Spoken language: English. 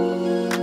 Música